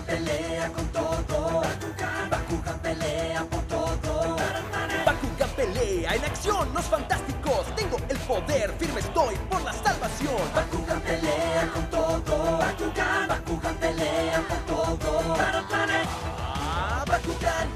Bakugan pelea con todo. Bakugan, Bakugan pelea por todo. Bakugan pelea en acción, los fantásticos. Tengo el poder, firme estoy por la salvación. Bakugan pelea con todo. Bakugan, Bakugan pelea por todo. Ah, Bakugan.